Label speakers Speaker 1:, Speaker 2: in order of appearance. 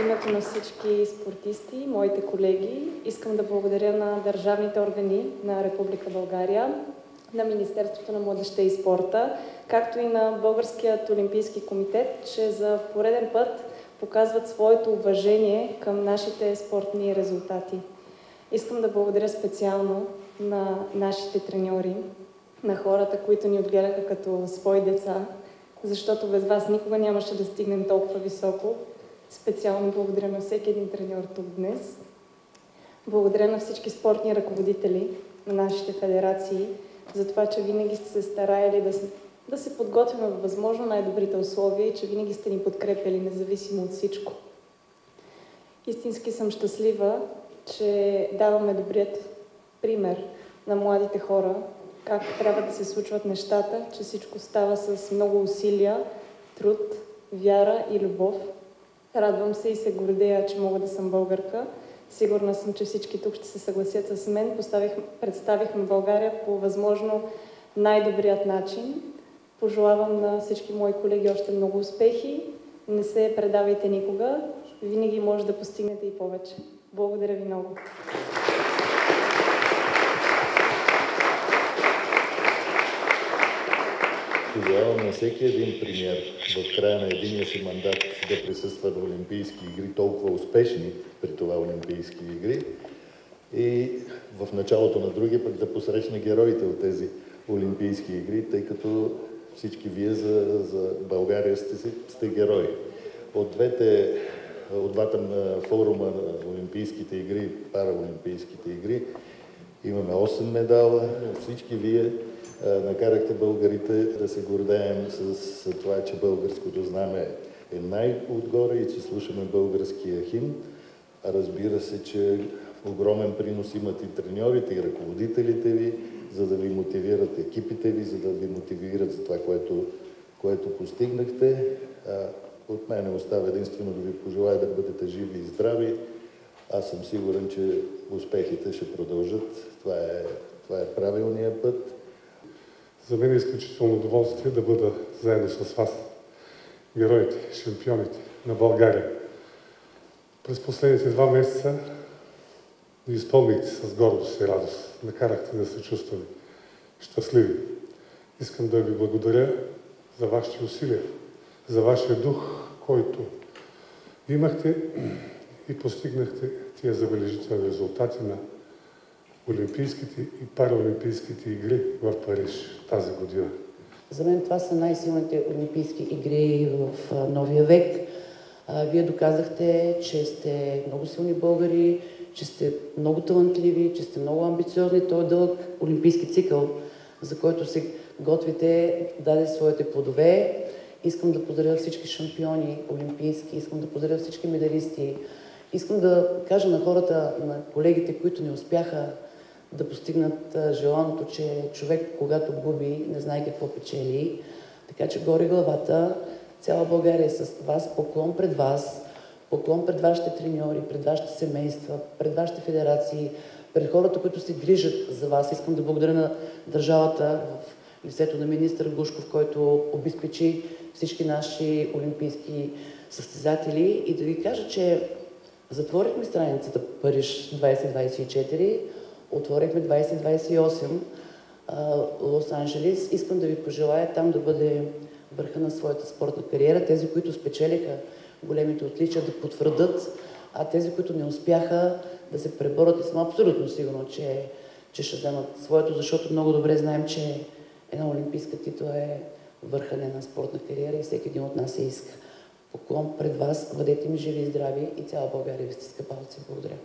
Speaker 1: името на всички спортисти, моите колеги, искам да благодаря на държавните органи на Република България, на Министерството на младеща и спорта, както и на Българският олимпийски комитет, че за пореден път показват своето уважение към нашите спортни резултати. Искам да благодаря специално на нашите треньори, на хората, които ни отгледаха като свои деца, защото без вас никога нямаше да стигнем толкова високо. Специално благодаря на всеки един треньор тук днес. Благодаря на всички спортни ръководители на нашите федерации за това, че винаги сте се старали да, да се подготвим в възможно най-добрите условия и че винаги сте ни подкрепили, независимо от всичко. Истински съм щастлива, че даваме добрият пример на младите хора, как трябва да се случват нещата, че всичко става с много усилия, труд, вяра и любов. Радвам се и се гордея, че мога да съм българка. Сигурна съм, че всички тук ще се съгласят с мен. Поставих, представихме България по възможно най-добрият начин. Пожелавам на всички мои колеги още много успехи. Не се предавайте никога. Винаги може да постигнете и повече. Благодаря ви много.
Speaker 2: Пожелавам на всеки един премьер в края на единия си мандат да присъства на Олимпийски игри, толкова успешни при това Олимпийски игри и в началото на другия пък да посрещне героите от тези Олимпийски игри, тъй като всички вие за, за България сте, сте герои. От двете от двата форума на Олимпийските игри, параолимпийските игри, имаме 8 медала, всички вие накарахте българите да се гордеем с това, че българското знаме е най-отгоре и че слушаме българския химн. Разбира се, че огромен принос имат и треньорите, и ръководителите ви, за да ви мотивират екипите ви, за да ви мотивират за това, което, което постигнахте. От мен остава единствено да ви пожелая да бъдете живи и здрави. Аз съм сигурен, че успехите ще продължат. Това е, това е правилният път.
Speaker 3: За мен е изключително удоволствие да бъда заедно с вас, героите, шампионите на България. През последните два месеца ни изпълнихте с гордост и радост. Накарахте да се чувстваме щастливи. Искам да ви благодаря за вашите усилия, за вашия дух, който имахте и постигнахте тия забележителни резултати на Олимпийските и Параолимпийските игри в Париж тази година.
Speaker 4: За мен това са най-силните Олимпийски игри в новия век. Вие доказахте, че сте много силни българи, че сте много талантливи, че сте много амбициозни. Той е дълъг олимпийски цикъл, за който се готвите, даде своите плодове. Искам да поздравя всички шампиони олимпийски, искам да поздравя всички медалисти. Искам да кажа на хората, на колегите, които не успяха да постигнат желаното, че човек, когато губи, не знае какво печели. Така че горе главата, цяла България е с вас, поклон пред вас, поклон пред вашите треньори, пред вашите семейства, пред вашите федерации, пред хората, които се грижат за вас. Искам да благодаря на държавата в лицето на министър Гушков, който обезпечи всички наши олимпийски състезатели и да ви кажа, че затворихме страницата Париж 2024, отворихме 2028 Лос-Анджелес. Искам да ви пожелая там да бъде върха на своята спортна кариера. Тези, които спечелиха големите отличия, да потвърдат, а тези, които не успяха да се преборят и съм абсолютно сигурна, че, че ще вземат своето, защото много добре знаем, че една олимпийска титла е върха на спортна кариера и всеки един от нас се иска. Поклон пред вас, бъдете ми живи и здрави и цяла България ви стиска палци. Благодаря.